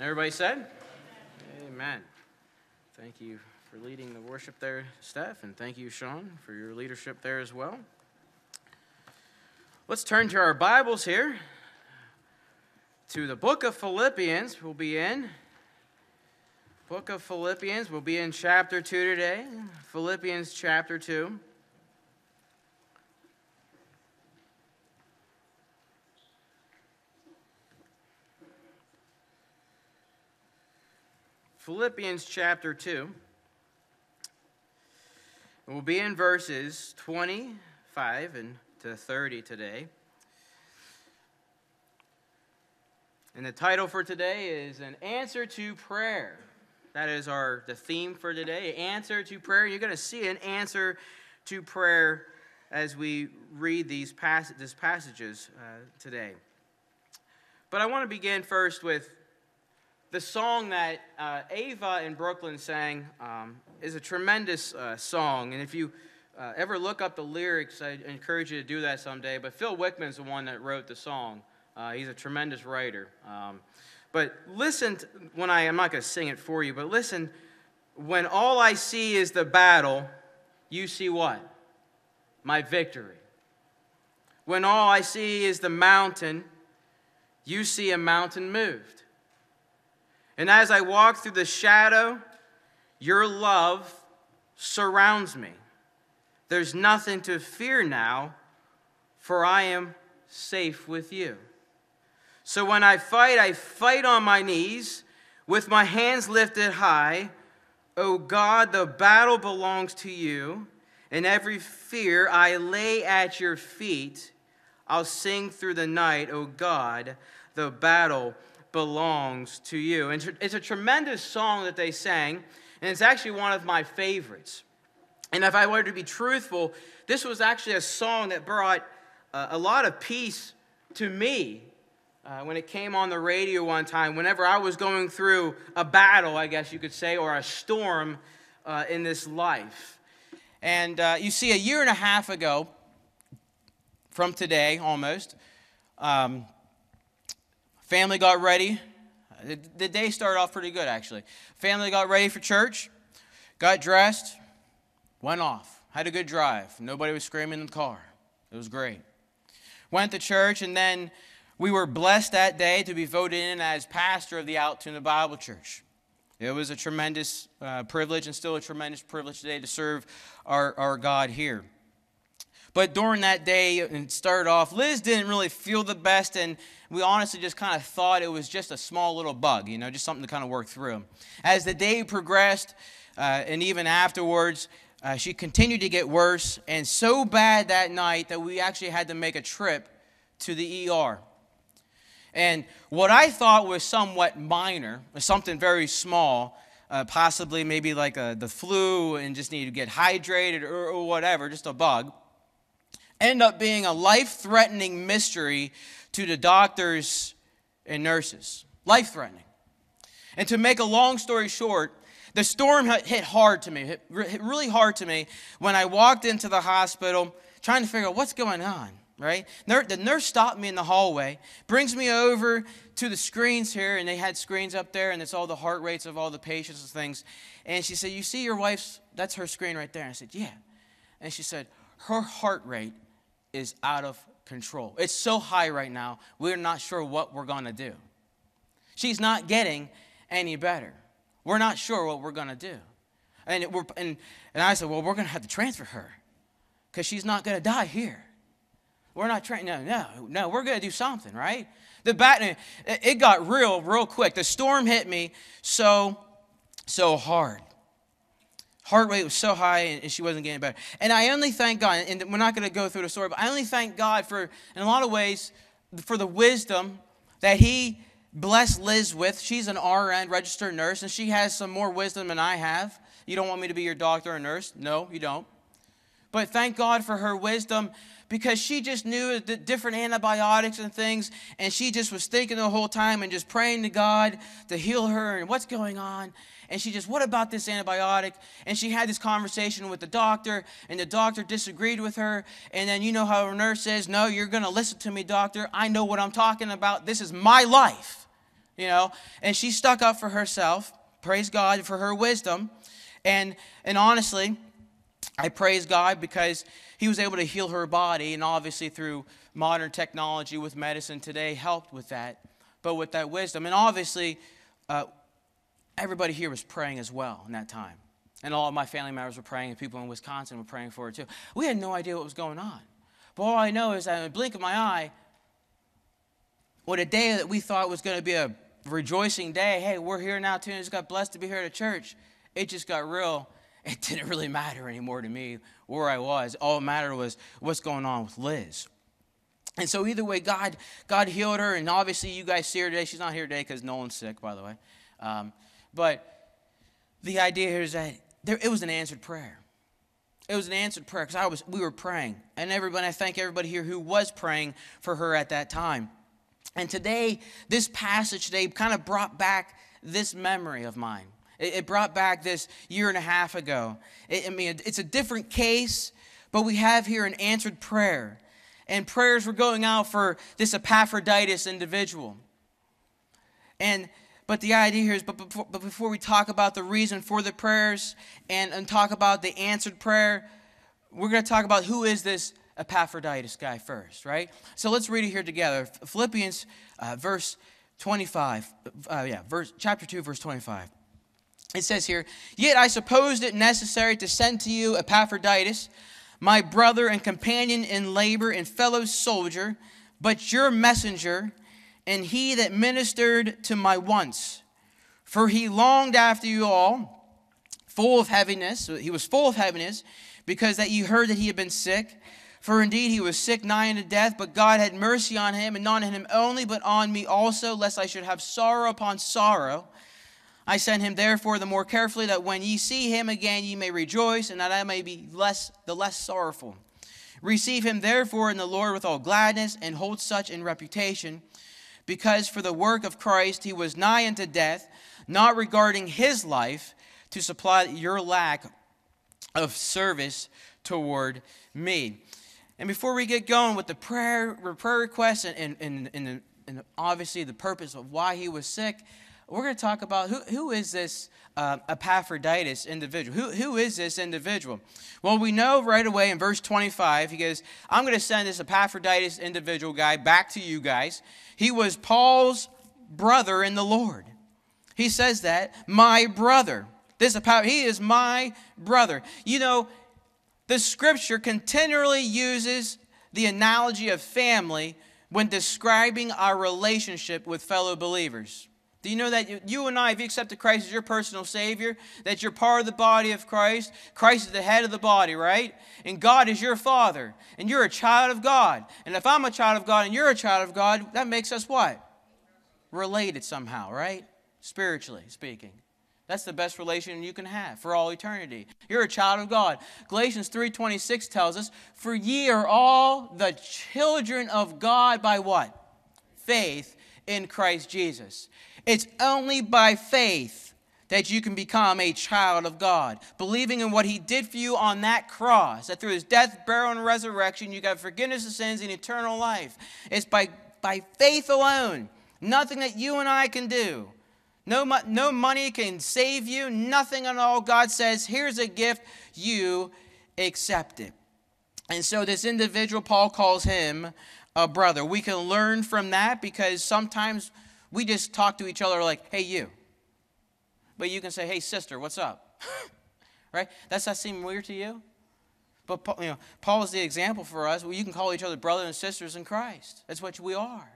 Everybody said? Amen. Thank you for leading the worship there, Steph, and thank you, Sean, for your leadership there as well. Let's turn to our Bibles here to the book of Philippians. We'll be in. Book of Philippians. We'll be in chapter 2 today. Philippians chapter 2. Philippians chapter 2. We'll be in verses 25 and to 30 today. And the title for today is An Answer to Prayer. That is our the theme for today. Answer to prayer. You're going to see an answer to prayer as we read these, pass- these passages uh, today. But I want to begin first with the song that uh, Ava in Brooklyn sang um, is a tremendous uh, song. And if you uh, ever look up the lyrics, I encourage you to do that someday. But Phil Wickham's the one that wrote the song. Uh, he's a tremendous writer. Um, but listen, when I, I'm not going to sing it for you, but listen, when all I see is the battle, you see what? My victory. When all I see is the mountain, you see a mountain moved. And as I walk through the shadow, your love surrounds me. There's nothing to fear now, for I am safe with you. So when I fight, I fight on my knees with my hands lifted high. O oh God, the battle belongs to you, and every fear I lay at your feet. I'll sing through the night, O oh God, the battle belongs to you. And it's a tremendous song that they sang, and it's actually one of my favorites. And if I were to be truthful, this was actually a song that brought uh, a lot of peace to me uh, when it came on the radio one time, whenever I was going through a battle, I guess you could say, or a storm uh, in this life. And uh, you see, a year and a half ago, from today almost, um, Family got ready. The day started off pretty good, actually. Family got ready for church, got dressed, went off, had a good drive. Nobody was screaming in the car. It was great. Went to church, and then we were blessed that day to be voted in as pastor of the Altoona Bible Church. It was a tremendous uh, privilege and still a tremendous privilege today to serve our, our God here. But during that day, and started off, Liz didn't really feel the best, and we honestly just kind of thought it was just a small little bug, you know, just something to kind of work through. As the day progressed, uh, and even afterwards, uh, she continued to get worse, and so bad that night that we actually had to make a trip to the ER. And what I thought was somewhat minor, something very small, uh, possibly maybe like a, the flu and just need to get hydrated or, or whatever, just a bug end up being a life threatening mystery to the doctors and nurses. Life threatening. And to make a long story short, the storm hit hard to me, hit really hard to me when I walked into the hospital trying to figure out what's going on, right? The nurse stopped me in the hallway, brings me over to the screens here, and they had screens up there, and it's all the heart rates of all the patients and things. And she said, You see your wife's, that's her screen right there. I said, Yeah. And she said, Her heart rate is out of control. It's so high right now, we're not sure what we're going to do. She's not getting any better. We're not sure what we're going to do. And, we're, and, and I said, Well, we're going to have to transfer her because she's not going to die here. We're not trying, no, no, no, we're going to do something, right? The bat, it got real, real quick. The storm hit me so, so hard heart rate was so high and she wasn't getting better. And I only thank God, and we're not going to go through the story, but I only thank God for, in a lot of ways, for the wisdom that He blessed Liz with. She's an RN, registered nurse, and she has some more wisdom than I have. You don't want me to be your doctor or nurse? No, you don't. But thank God for her wisdom because she just knew the different antibiotics and things, and she just was thinking the whole time and just praying to God to heal her and what's going on and she just, what about this antibiotic? And she had this conversation with the doctor, and the doctor disagreed with her. And then you know how a nurse says, No, you're going to listen to me, doctor. I know what I'm talking about. This is my life. you know, and she stuck up for herself. Praise God for her wisdom. And, and honestly, I praise God because He was able to heal her body, and obviously, through modern technology with medicine today, helped with that, but with that wisdom. And obviously, uh, everybody here was praying as well in that time. And all of my family members were praying, and people in Wisconsin were praying for her too. We had no idea what was going on. But all I know is that in a blink of my eye, what a day that we thought was going to be a rejoicing day, hey, we're here now too, and just got blessed to be here at a church, it just got real. It didn't really matter anymore to me where I was. All that mattered was what's going on with Liz. And so either way, God, God healed her, and obviously you guys see her today. She's not here today because Nolan's sick, by the way. Um, but the idea here is that there, it was an answered prayer. It was an answered prayer because I was we were praying, and everybody. I thank everybody here who was praying for her at that time. And today, this passage today kind of brought back this memory of mine. It, it brought back this year and a half ago. It, I mean, it's a different case, but we have here an answered prayer. And prayers were going out for this Epaphroditus individual. And but the idea here is, but before, but before we talk about the reason for the prayers and, and talk about the answered prayer, we're going to talk about who is this Epaphroditus guy first, right? So let's read it here together. Philippians uh, verse 25, uh, yeah, verse, chapter 2, verse 25. It says here, Yet I supposed it necessary to send to you Epaphroditus, my brother and companion in labor and fellow soldier, but your messenger, and he that ministered to my wants. For he longed after you all, full of heaviness. He was full of heaviness, because that you heard that he had been sick. For indeed he was sick nigh unto death, but God had mercy on him, and not on him only, but on me also, lest I should have sorrow upon sorrow. I sent him therefore the more carefully, that when ye see him again ye may rejoice, and that I may be less the less sorrowful. Receive him therefore in the Lord with all gladness, and hold such in reputation, because for the work of Christ he was nigh unto death, not regarding his life, to supply your lack of service toward me. And before we get going with the prayer, prayer requests and, and, and, and obviously the purpose of why he was sick, we're going to talk about who, who is this uh, Epaphroditus individual? Who, who is this individual? Well, we know right away in verse 25, he goes, I'm going to send this Epaphroditus individual guy back to you guys. He was Paul's brother in the Lord. He says that, my brother. This he is my brother. You know, the scripture continually uses the analogy of family when describing our relationship with fellow believers. Do you know that you and I, if you accepted Christ as your personal Savior, that you're part of the body of Christ? Christ is the head of the body, right? And God is your Father, and you're a child of God. And if I'm a child of God and you're a child of God, that makes us what? Related somehow, right? Spiritually speaking. That's the best relation you can have for all eternity. You're a child of God. Galatians 3:26 tells us, "For ye are all the children of God by what? Faith in Christ Jesus." It's only by faith that you can become a child of God, believing in what he did for you on that cross, that through his death, burial, and resurrection, you got forgiveness of sins and eternal life. It's by, by faith alone, nothing that you and I can do. No, no money can save you, nothing at all. God says, here's a gift, you accept it. And so this individual, Paul calls him a brother. We can learn from that because sometimes we just talk to each other like, hey, you. But you can say, hey, sister, what's up? right? Does that seem weird to you? But you know, Paul is the example for us. Well, you can call each other brother and sisters in Christ. That's what we are.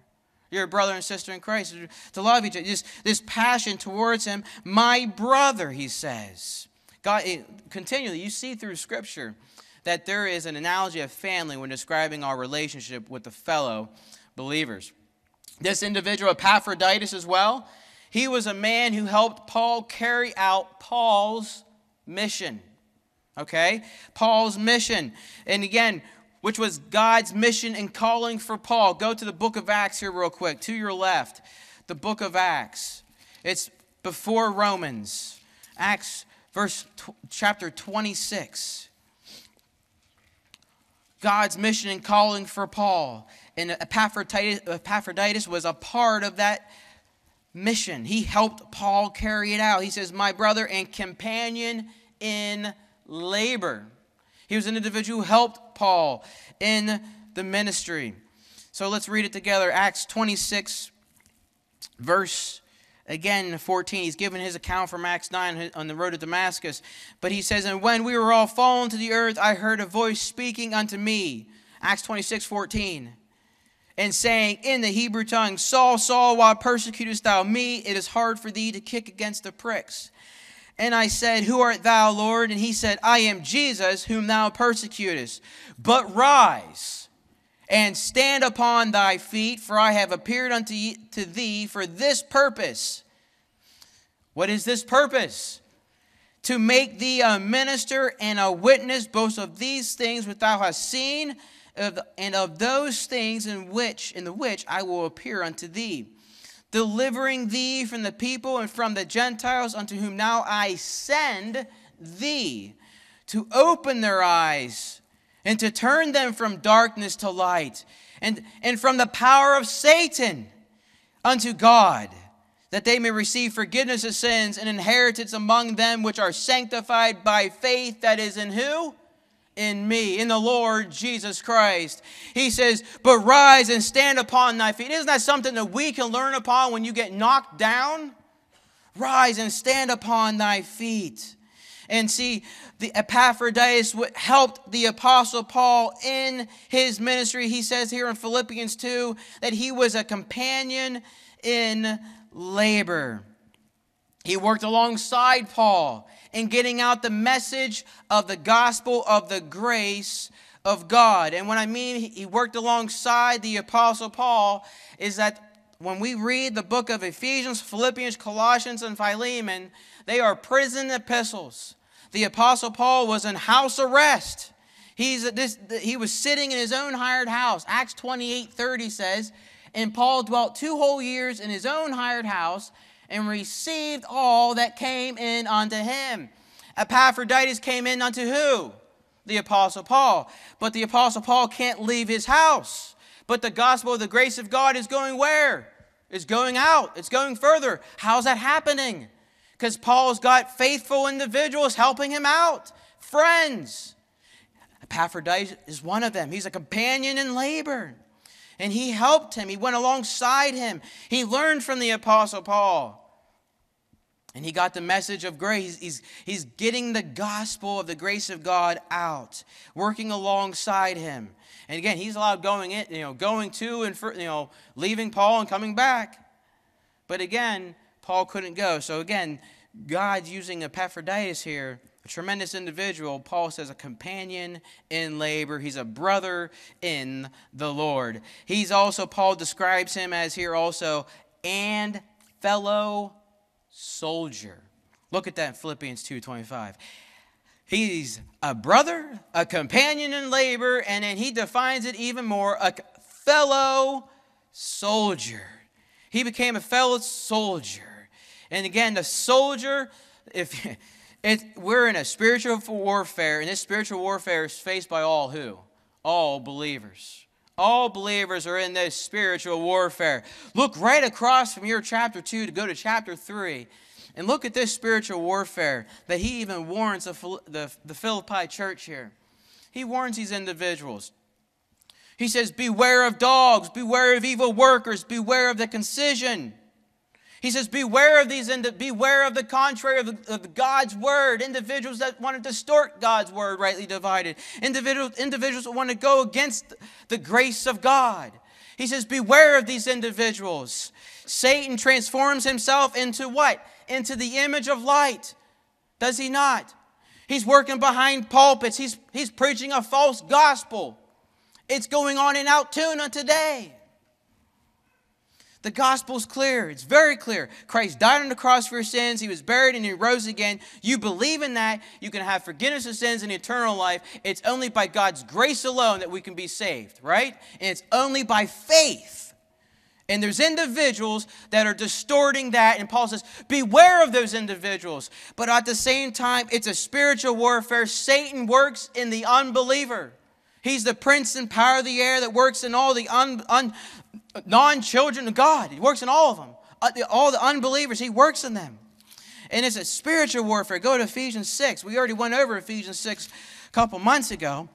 You're a brother and sister in Christ. To love each other. This, this passion towards him. My brother, he says. God, continually, you see through Scripture that there is an analogy of family when describing our relationship with the fellow believers. This individual, Epaphroditus, as well, he was a man who helped Paul carry out Paul's mission. Okay? Paul's mission. And again, which was God's mission and calling for Paul. Go to the book of Acts here, real quick, to your left. The book of Acts. It's before Romans. Acts, verse chapter 26. God's mission and calling for Paul. And Epaphroditus, Epaphroditus was a part of that mission. He helped Paul carry it out. He says, My brother and companion in labor. He was an individual who helped Paul in the ministry. So let's read it together. Acts 26, verse again 14 he's given his account from acts 9 on the road to damascus. But he says and when we were all fallen to the earth i heard a voice speaking unto me acts 26 14 and saying in the hebrew tongue saul saul why persecutest thou me? It is hard for thee to kick against the pricks and i said who art thou lord? And he said i am jesus whom thou persecutest. But rise and stand upon thy feet, for I have appeared unto to thee for this purpose. What is this purpose? To make thee a minister and a witness both of these things which thou hast seen, and of those things in which in the which I will appear unto thee, delivering thee from the people and from the Gentiles unto whom now I send thee, to open their eyes and to turn them from darkness to light and, and from the power of Satan unto God, that they may receive forgiveness of sins and inheritance among them which are sanctified by faith that is in who? In me, in the Lord Jesus Christ. He says, But rise and stand upon thy feet. Isn't that something that we can learn upon when you get knocked down? Rise and stand upon thy feet. And see, the Epaphroditus helped the Apostle Paul in his ministry. He says here in Philippians 2 that he was a companion in labor. He worked alongside Paul in getting out the message of the gospel of the grace of God. And when I mean he worked alongside the Apostle Paul, is that when we read the book of Ephesians, Philippians, Colossians, and Philemon, they are prison epistles. The Apostle Paul was in house arrest. He's this, he was sitting in his own hired house. Acts 28 30 says, And Paul dwelt two whole years in his own hired house and received all that came in unto him. Epaphroditus came in unto who? The Apostle Paul. But the Apostle Paul can't leave his house. But the gospel of the grace of God is going where? It's going out. It's going further. How's that happening? Because Paul's got faithful individuals helping him out, friends. Epaphroditus is one of them. He's a companion in labor. And he helped him, he went alongside him. He learned from the Apostle Paul. And he got the message of grace. He's, he's getting the gospel of the grace of God out, working alongside him. And again, he's allowed going in, you know, going to and for, you know, leaving Paul and coming back. But again, Paul couldn't go. So again, God's using Epaphroditus here, a tremendous individual. Paul says a companion in labor. He's a brother in the Lord. He's also, Paul describes him as here also, and fellow soldier. Look at that in Philippians 2.25. He's a brother, a companion in labor, and then he defines it even more, a fellow soldier. He became a fellow soldier. And again, the soldier, if it, we're in a spiritual warfare, and this spiritual warfare is faced by all who? All believers. All believers are in this spiritual warfare. Look right across from your chapter 2 to go to chapter 3. And look at this spiritual warfare that he even warns the, the, the Philippi church here. He warns these individuals. He says, Beware of dogs, beware of evil workers, beware of the concision. He says, Beware of these, beware of the contrary of, of, God's word. Individuals that want to distort God's word, rightly divided. Individuals, individuals that want to go against the grace of God. He says, Beware of these individuals. Satan transforms himself into what? Into the image of light. Does he not? He's working behind pulpits, he's, he's preaching a false gospel. It's going on in Altoona today. The gospel's clear. It's very clear. Christ died on the cross for your sins. He was buried and he rose again. You believe in that. You can have forgiveness of sins and eternal life. It's only by God's grace alone that we can be saved, right? And it's only by faith. And there's individuals that are distorting that. And Paul says, beware of those individuals. But at the same time, it's a spiritual warfare. Satan works in the unbeliever. He's the prince and power of the air that works in all the un, un, non children of God. He works in all of them. uh, all the unbelievers, he works in them. And it's a spiritual warfare. Go to Ephesians 6. We already went over Ephesians 6 a couple months ago.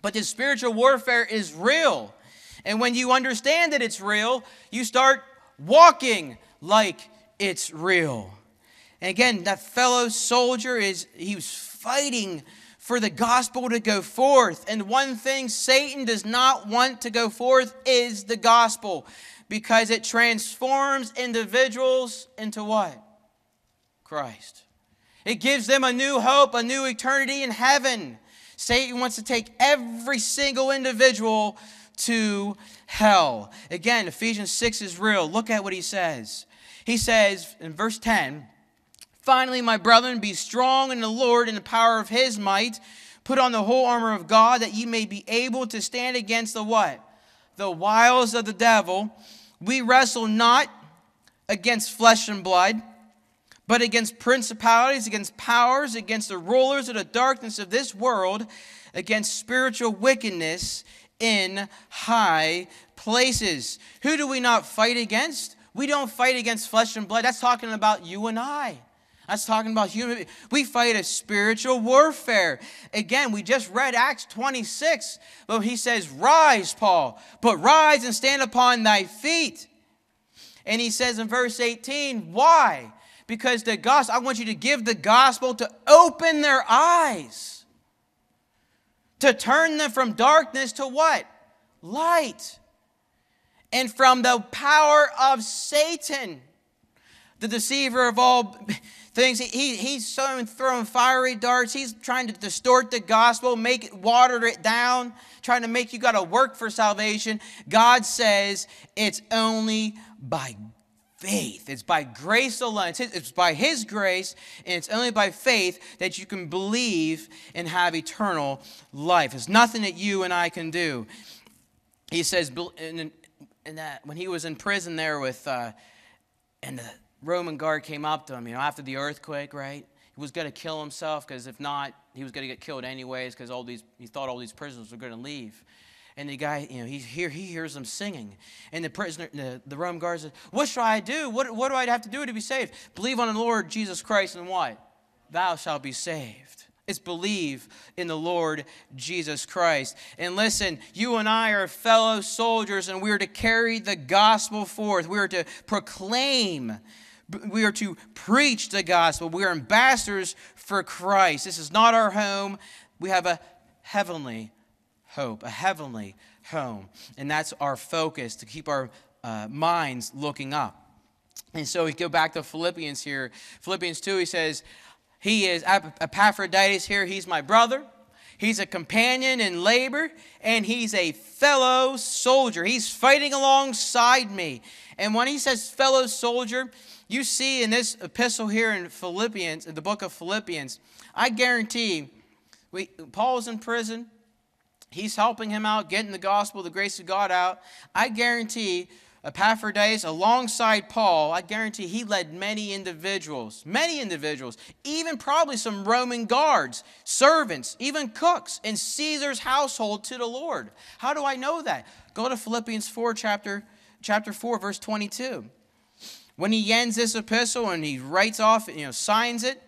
But this spiritual warfare is real. And when you understand that it's real, you start walking like it's real. And again, that fellow soldier is he was fighting for the gospel to go forth. And one thing Satan does not want to go forth is the gospel because it transforms individuals into what? Christ. It gives them a new hope, a new eternity in heaven. Satan wants to take every single individual to hell. Again, Ephesians 6 is real. Look at what he says. He says in verse 10 Finally, my brethren, be strong in the Lord and the power of his might. Put on the whole armor of God that ye may be able to stand against the what? The wiles of the devil. We wrestle not against flesh and blood, but against principalities, against powers, against the rulers of the darkness of this world, against spiritual wickedness in high places. Who do we not fight against? We don't fight against flesh and blood. That's talking about you and I. That's talking about human. We fight a spiritual warfare. Again, we just read Acts 26, but he says, Rise, Paul, but rise and stand upon thy feet. And he says in verse 18, Why? Because the gospel, I want you to give the gospel to open their eyes, to turn them from darkness to what? Light. And from the power of Satan, the deceiver of all things. He, he's throwing fiery darts. He's trying to distort the gospel, make it, water it down, trying to make you got to work for salvation. God says it's only by faith. It's by grace alone. It's, his, it's by His grace, and it's only by faith that you can believe and have eternal life. It's nothing that you and I can do. He says, in, in that when he was in prison there with, uh, and the Roman guard came up to him, you know, after the earthquake, right? He was going to kill himself because if not, he was going to get killed anyways because all these he thought all these prisoners were going to leave. And the guy, you know, he here he hears them singing, and the prisoner, the, the Roman guard says, "What shall I do? What what do I have to do to be saved? Believe on the Lord Jesus Christ, and what? Thou shalt be saved." It's believe in the Lord Jesus Christ. And listen, you and I are fellow soldiers, and we are to carry the gospel forth. We are to proclaim we are to preach the gospel. We are ambassadors for Christ. This is not our home. We have a heavenly hope, a heavenly home. And that's our focus to keep our uh, minds looking up. And so we go back to Philippians here. Philippians 2, he says, He is Epaphroditus here. He's my brother. He's a companion in labor, and he's a fellow soldier. He's fighting alongside me. And when he says fellow soldier, you see in this epistle here in Philippians, in the book of Philippians, I guarantee we, Paul's in prison. He's helping him out, getting the gospel, the grace of God out. I guarantee Epaphroditus, alongside Paul, I guarantee he led many individuals, many individuals, even probably some Roman guards, servants, even cooks in Caesar's household to the Lord. How do I know that? Go to Philippians 4, chapter, chapter 4, verse 22 when he ends this epistle and he writes off, you know, signs it,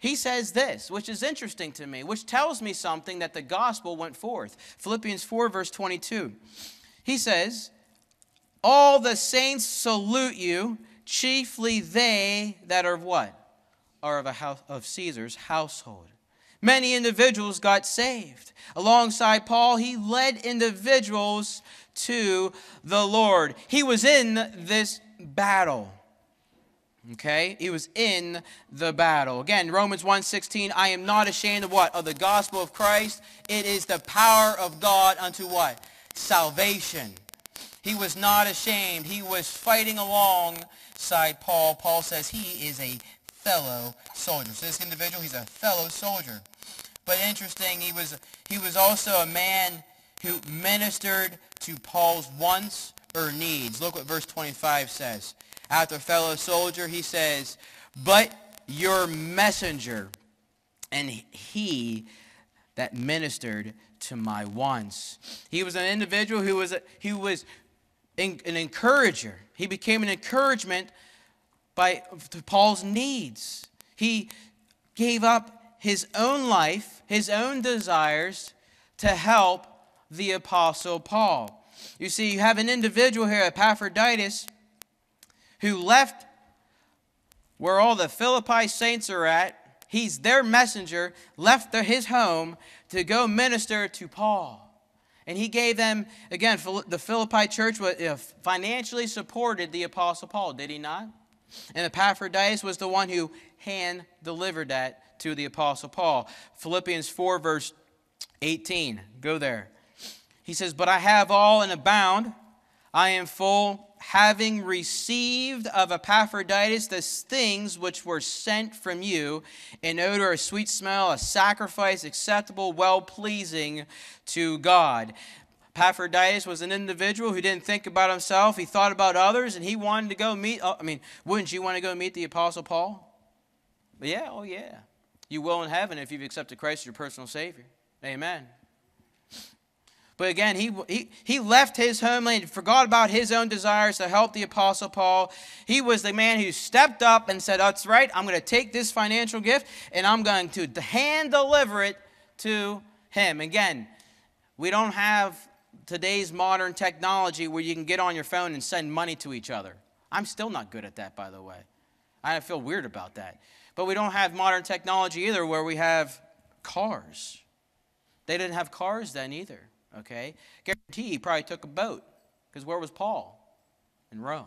he says this, which is interesting to me, which tells me something that the gospel went forth. Philippians 4, verse 22. He says, All the saints salute you, chiefly they that are of what? Are of, a house, of Caesar's household. Many individuals got saved. Alongside Paul, he led individuals to the Lord. He was in this battle. Okay? He was in the battle. Again, Romans 1:16, I am not ashamed of what? Of the gospel of Christ. It is the power of God unto what? Salvation. He was not ashamed. He was fighting alongside Paul. Paul says he is a fellow soldier. So this individual, he's a fellow soldier. But interesting, he was he was also a man who ministered to Paul's wants or needs. Look what verse 25 says. After fellow soldier, he says, But your messenger, and he that ministered to my wants. He was an individual who was, who was an encourager. He became an encouragement by to Paul's needs. He gave up his own life, his own desires to help the apostle Paul. You see, you have an individual here, Epaphroditus, who left where all the Philippi saints are at. He's their messenger, left his home to go minister to Paul. And he gave them, again, the Philippi church financially supported the Apostle Paul, did he not? And Epaphroditus was the one who hand delivered that to the Apostle Paul. Philippians 4, verse 18. Go there. He says, But I have all and abound. I am full, having received of Epaphroditus the things which were sent from you, an odor, a sweet smell, a sacrifice acceptable, well pleasing to God. Epaphroditus was an individual who didn't think about himself. He thought about others, and he wanted to go meet. Oh, I mean, wouldn't you want to go meet the Apostle Paul? Yeah, oh yeah. You will in heaven if you've accepted Christ as your personal Savior. Amen. But again, he, he, he left his homeland, forgot about his own desires to help the Apostle Paul. He was the man who stepped up and said, That's right, I'm going to take this financial gift and I'm going to hand deliver it to him. Again, we don't have today's modern technology where you can get on your phone and send money to each other. I'm still not good at that, by the way. I feel weird about that. But we don't have modern technology either where we have cars. They didn't have cars then either. Okay? Guarantee he probably took a boat. Because where was Paul? In Rome.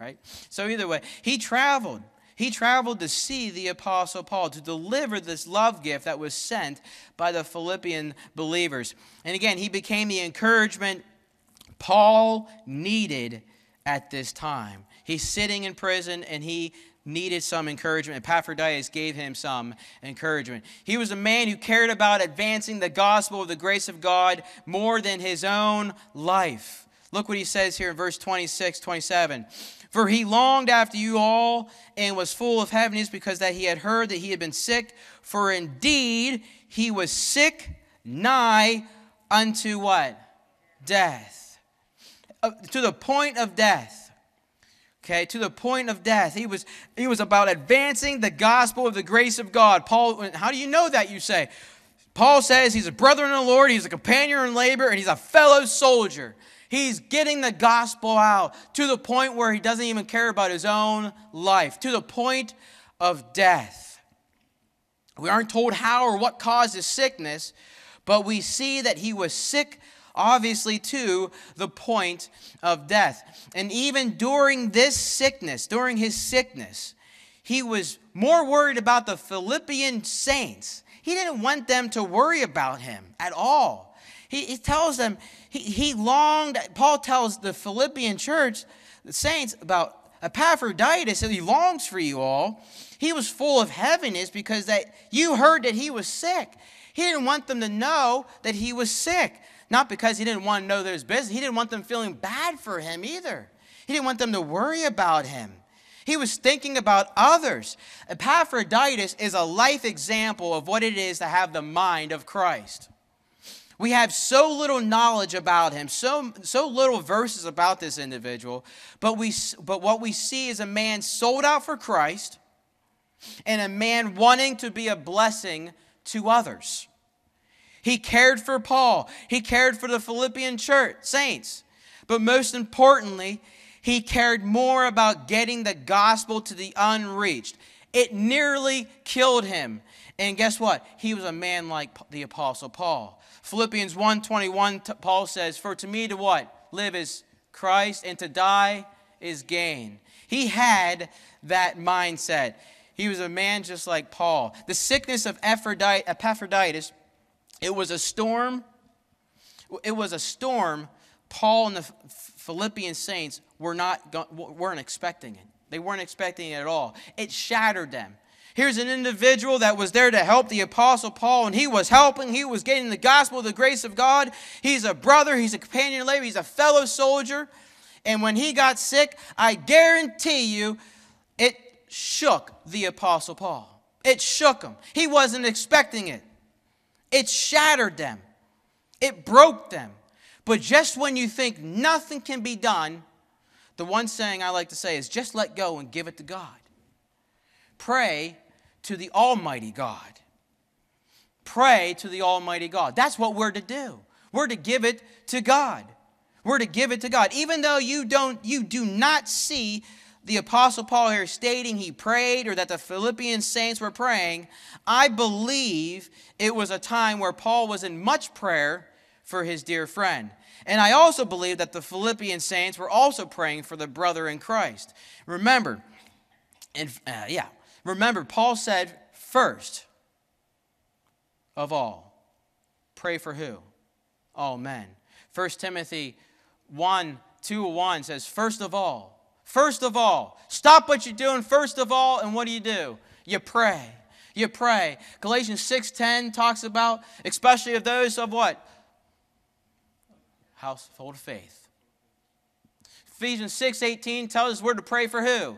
Right? So either way, he traveled. He traveled to see the Apostle Paul, to deliver this love gift that was sent by the Philippian believers. And again, he became the encouragement Paul needed at this time. He's sitting in prison and he needed some encouragement. Epaphroditus gave him some encouragement. He was a man who cared about advancing the gospel of the grace of God more than his own life. Look what he says here in verse 26, 27. For he longed after you all and was full of heaviness because that he had heard that he had been sick. For indeed he was sick nigh unto what? Death. Uh, to the point of death okay to the point of death. He was he was about advancing the gospel of the grace of god. Paul how do you know that you say? Paul says he's a brother in the lord he's a companion in labor and he's a fellow soldier. He's getting the gospel out to the point where he doesn't even care about his own life to the point of death. We aren't told how or what caused his sickness but we see that he was sick obviously to the point of death. And even during this sickness, during his sickness, he was more worried about the Philippian saints. He didn't want them to worry about him at all. He, he tells them, he, he longed, Paul tells the Philippian church, the saints, about Epaphroditus, he longs for you all. He was full of heaviness because that you heard that he was sick. He didn't want them to know that he was sick. Not because he didn't want to know their business. He didn't want them feeling bad for him either. He didn't want them to worry about him. He was thinking about others. Epaphroditus is a life example of what it is to have the mind of Christ. We have so little knowledge about him, so, so little verses about this individual, but, we, but what we see is a man sold out for Christ and a man wanting to be a blessing to others. He cared for Paul. He cared for the Philippian church, saints. But most importantly, he cared more about getting the gospel to the unreached. It nearly killed him. And guess what? He was a man like the apostle Paul. Philippians 1:21 Paul says, "For to me to what? Live is Christ and to die is gain." He had that mindset. He was a man just like Paul. The sickness of Epaphroditus it was a storm. It was a storm Paul and the Philippian saints were not, weren't expecting it. They weren't expecting it at all. It shattered them. Here's an individual that was there to help the Apostle Paul, and he was helping. He was getting the gospel, the grace of God. He's a brother, he's a companion in labor, he's a fellow soldier. And when he got sick, I guarantee you, it shook the Apostle Paul. It shook him. He wasn't expecting it. It shattered them, it broke them. But just when you think nothing can be done, the one saying I like to say is just let go and give it to God. Pray to the Almighty God. Pray to the Almighty God. That's what we're to do. We're to give it to God. We're to give it to God. Even though you don't you do not see the apostle Paul here stating he prayed or that the Philippian saints were praying, I believe it was a time where Paul was in much prayer for his dear friend. And I also believe that the Philippian saints were also praying for the brother in Christ. Remember, and uh, yeah, remember Paul said first of all, pray for who? All men. 1 Timothy 1 2 1 says, First of all, first of all, stop what you're doing, first of all, and what do you do? You pray. You pray. Galatians 6:10 talks about, especially of those of what? Household of faith. Ephesians 6:18 tells us we're to pray for who?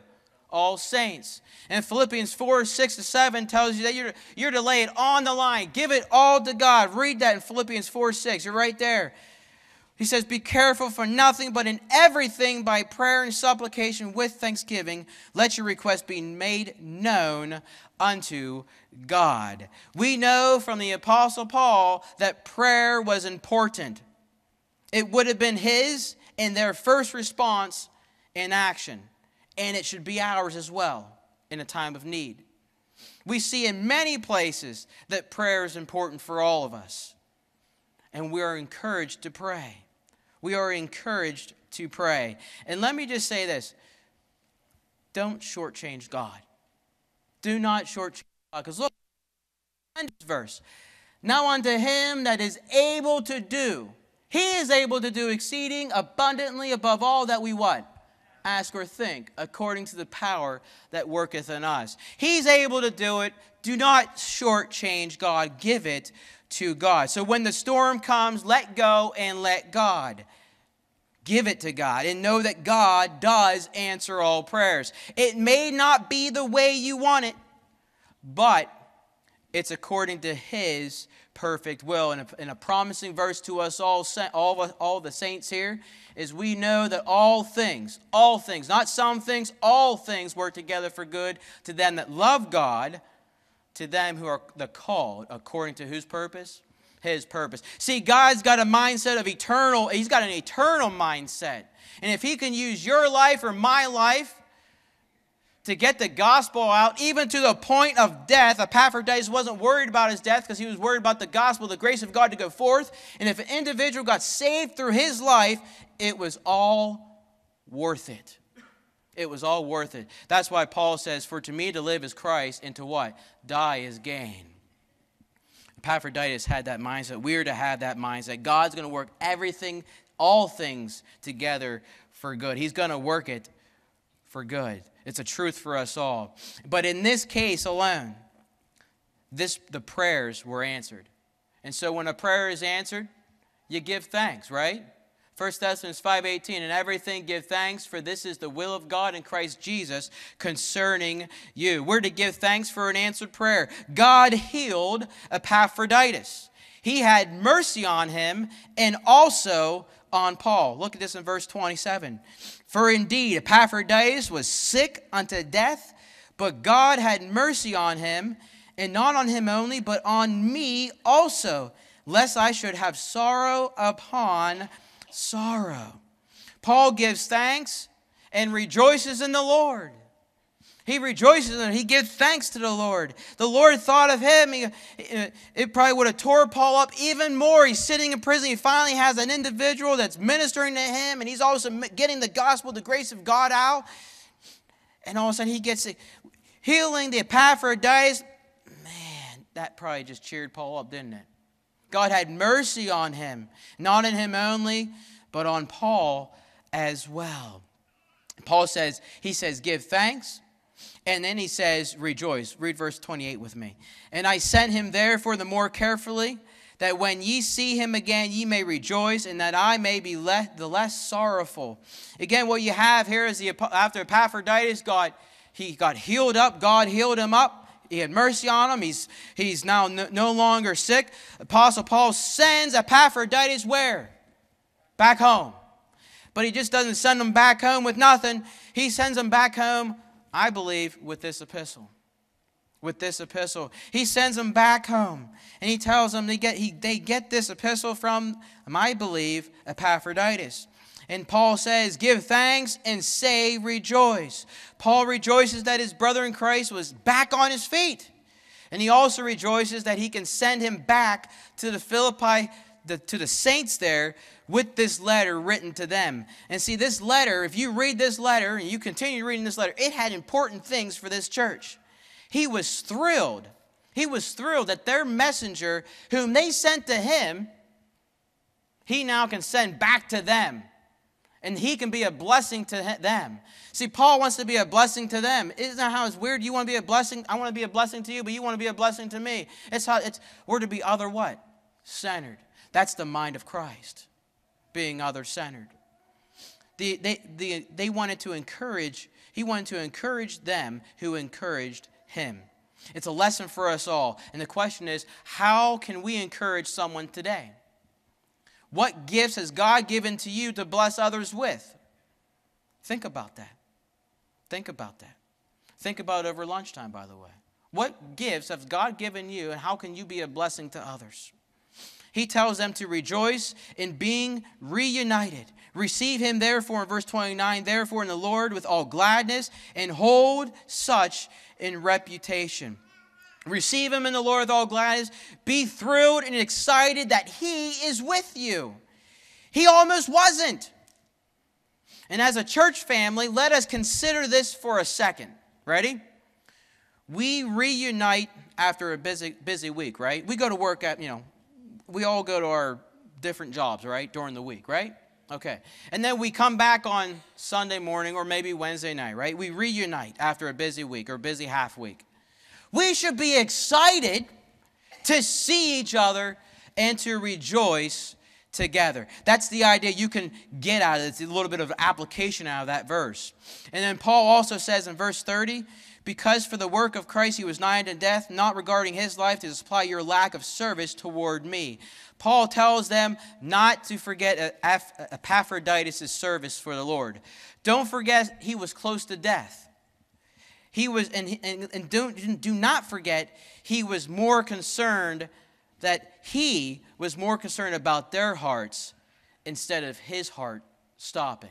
All saints. And Philippians 4, 6 to 7 tells you that you're, you're to lay it on the line. Give it all to God. Read that in Philippians 4, 6. You're right there. He says, Be careful for nothing, but in everything by prayer and supplication with thanksgiving, let your request be made known unto God. We know from the Apostle Paul that prayer was important. It would have been his in their first response in action, and it should be ours as well in a time of need. We see in many places that prayer is important for all of us, and we are encouraged to pray. We are encouraged to pray. And let me just say this don't shortchange God. Do not shortchange God. Because look, verse. Now unto him that is able to do, he is able to do exceeding abundantly above all that we what? Ask or think, according to the power that worketh in us. He's able to do it. Do not shortchange God. Give it to God. So when the storm comes, let go and let God. Give it to God and know that God does answer all prayers. It may not be the way you want it, but it's according to His perfect will. And a, and a promising verse to us all, all, all the saints here, is we know that all things, all things, not some things, all things work together for good to them that love God to them who are the called according to whose purpose? His purpose. See, God's got a mindset of eternal, He's got an eternal mindset. And if He can use your life or my life to get the gospel out, even to the point of death, Epaphroditus wasn't worried about his death because he was worried about the gospel, the grace of God to go forth. And if an individual got saved through his life, it was all worth it it was all worth it. That's why Paul says, For to me to live is Christ, and to what? Die is gain. Epaphroditus had that mindset. We're to have that mindset. God's going to work everything, all things together for good. He's going to work it for good. It's a truth for us all. But in this case alone, this the prayers were answered. And so when a prayer is answered, you give thanks, right? 1 Thessalonians 5:18 and everything give thanks for this is the will of God in Christ Jesus concerning you. We're to give thanks for an answered prayer. God healed Epaphroditus. He had mercy on him and also on Paul. Look at this in verse 27. For indeed Epaphroditus was sick unto death, but God had mercy on him, and not on him only, but on me also, lest I should have sorrow upon sorrow. Paul gives thanks and rejoices in the Lord. He rejoices and he gives thanks to the Lord. The Lord thought of him. He, uh, it probably would have tore Paul up even more. He's sitting in prison. He finally has an individual that's ministering to him, and he's also getting the gospel, the grace of God out. And all of a sudden, he gets healing the Epaphroditus. Man, that probably just cheered Paul up, didn't it? God had mercy on him, not in him only, but on Paul as well. Paul says, he says, give thanks. And then he says, rejoice. Read verse 28 with me. And I sent him therefore the more carefully, that when ye see him again, ye may rejoice, and that I may be le- the less sorrowful. Again, what you have here is the after Epaphroditus got he got healed up, God healed him up. He had mercy on him. He's, he's now no, no longer sick. Apostle Paul sends Epaphroditus where? back home. But he just doesn't send them back home with nothing. He sends them back home, I believe, with this epistle. With this epistle. He sends them back home. And he tells them they get, he, they get this epistle from, I believe, Epaphroditus. And Paul says, Give thanks and say rejoice. Paul rejoices that his brother in Christ was back on his feet. And he also rejoices that he can send him back to the Philippi, the, to the saints there, with this letter written to them. And see, this letter, if you read this letter and you continue reading this letter, it had important things for this church. He was thrilled. He was thrilled that their messenger, whom they sent to him, he now can send back to them. And he can be a blessing to them. See, Paul wants to be a blessing to them. Isn't that how it's weird? You want to be a blessing? I want to be a blessing to you, but you want to be a blessing to me. It's how it's we're to be other what? Centered. That's the mind of Christ being other centered. The, they, the, they wanted to encourage, he wanted to encourage them who encouraged him. It's a lesson for us all. And the question is how can we encourage someone today? What gifts has God given to you to bless others with? Think about that. Think about that. Think about it over lunchtime, by the way. What gifts has God given you, and how can you be a blessing to others? He tells them to rejoice in being reunited. Receive him, therefore, in verse 29, therefore, in the Lord with all gladness, and hold such in reputation. Receive him in the Lord with all gladness. Be thrilled and excited that he is with you. He almost wasn't. And as a church family, let us consider this for a second. Ready? We reunite after a busy, busy week, right? We go to work at, you know, we all go to our different jobs, right, during the week, right? Okay. And then we come back on Sunday morning or maybe Wednesday night, right? We reunite after a busy week or busy half week. We should be excited to see each other and to rejoice together. That's the idea you can get out of it. It's a little bit of application out of that verse. And then Paul also says in verse 30 because for the work of Christ he was nigh unto death, not regarding his life to supply your lack of service toward me. Paul tells them not to forget Epaphroditus' service for the Lord. Don't forget he was close to death. He was, and, and, and don't, do not forget, he was more concerned that he was more concerned about their hearts instead of his heart stopping.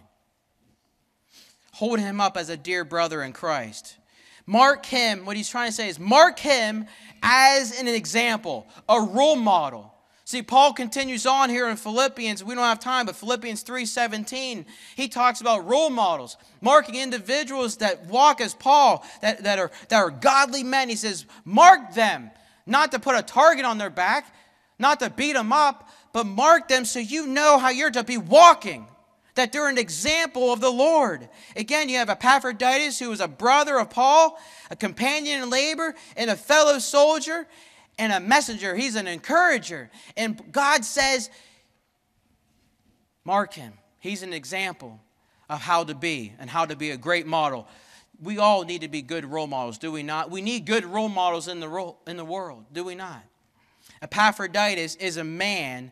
Hold him up as a dear brother in Christ. Mark him, what he's trying to say is mark him as an example, a role model. See, Paul continues on here in Philippians. We don't have time, but Philippians 3:17, he talks about role models, marking individuals that walk as Paul, that, that, are, that are godly men. He says, mark them, not to put a target on their back, not to beat them up, but mark them so you know how you're to be walking that they're an example of the Lord. Again, you have Epaphroditus, who was a brother of Paul, a companion in labor, and a fellow soldier, and a messenger. He's an encourager. And God says, Mark him. He's an example of how to be and how to be a great model. We all need to be good role models, do we not? We need good role models in the, role, in the world, do we not? Epaphroditus is a man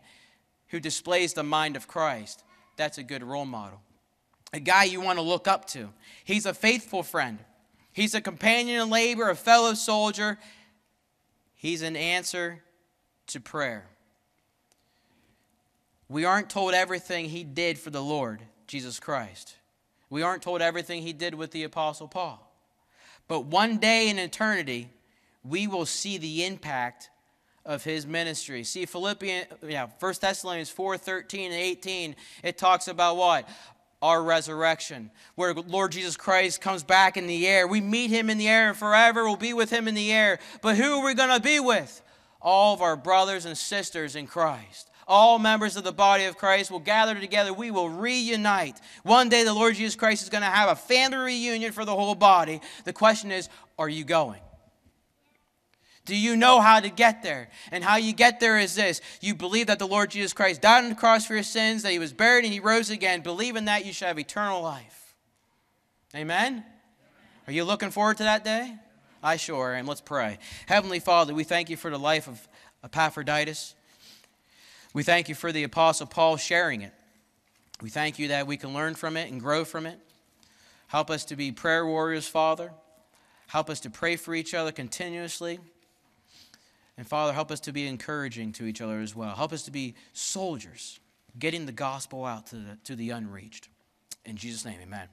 who displays the mind of Christ that's a good role model. A guy you want to look up to. He's a faithful friend. He's a companion in labor, a fellow soldier. He's an answer to prayer. We aren't told everything he did for the Lord, Jesus Christ. We aren't told everything he did with the Apostle Paul. But one day in eternity, we will see the impact of his ministry. See Philippians, yeah, 1 Thessalonians 4, 13 and 18, it talks about what? Our resurrection, where Lord Jesus Christ comes back in the air. We meet him in the air and forever we'll be with him in the air. But who are we going to be with? All of our brothers and sisters in Christ. All members of the body of Christ will gather together. We will reunite. One day, the Lord Jesus Christ is going to have a family reunion for the whole body. The question is, are you going? Do you know how to get there? And how you get there is this you believe that the Lord Jesus Christ died on the cross for your sins, that he was buried and he rose again. Believe in that, you shall have eternal life. Amen? Are you looking forward to that day? I sure am. Let's pray. Heavenly Father, we thank you for the life of Epaphroditus. We thank you for the Apostle Paul sharing it. We thank you that we can learn from it and grow from it. Help us to be prayer warriors, Father. Help us to pray for each other continuously. And Father, help us to be encouraging to each other as well. Help us to be soldiers, getting the gospel out to the, to the unreached. In Jesus' name, amen.